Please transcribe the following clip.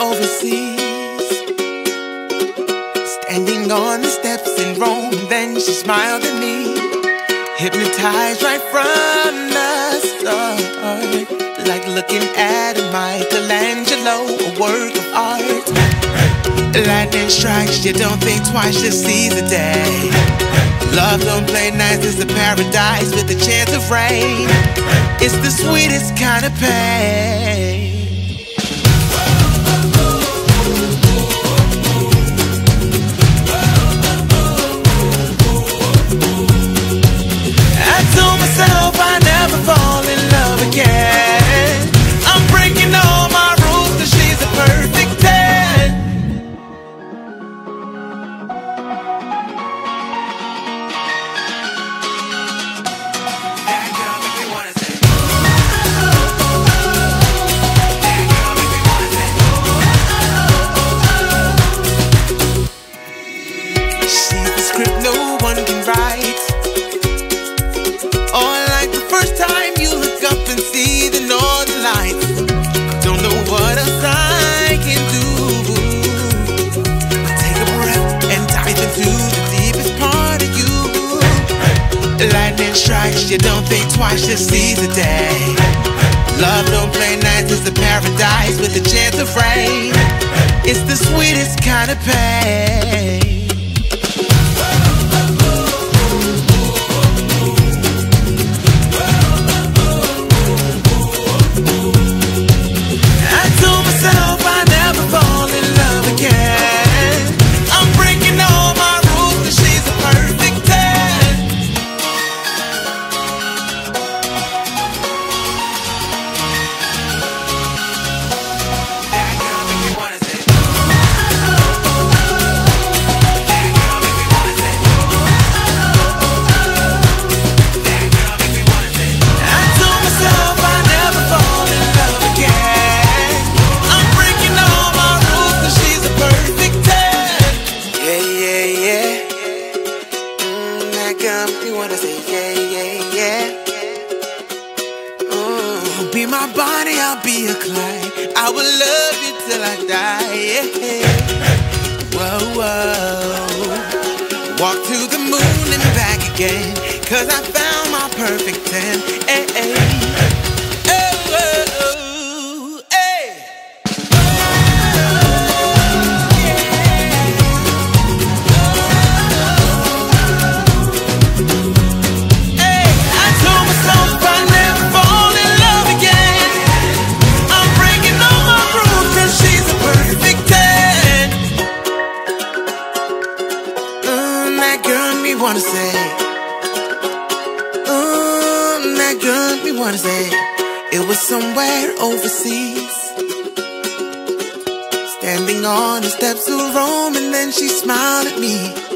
overseas. Standing on the steps in Rome, then she smiled at me. Hypnotized right from the start. Like looking at a Michelangelo, a work of art. Lightning strikes, you don't think twice, just see the day. Love don't play nice, it's a paradise with a chance of rain. It's the sweetest kind of pain. Strikes, you don't think twice, just seize the day. Love don't play nice, it's a paradise with a chance of rain. It's the sweetest kind of pain. Mm, that girl make me wanna say yeah, yeah, yeah. Mm, be my Bonnie, I'll be a Clyde. I will love you till I die. Yeah. Whoa, whoa. Walk to the moon and back again. Cause I found my perfect 10. Hey, hey. Wanna say. Mm, that girl me wanna say. It was somewhere overseas. Standing on the steps of Rome, and then she smiled at me.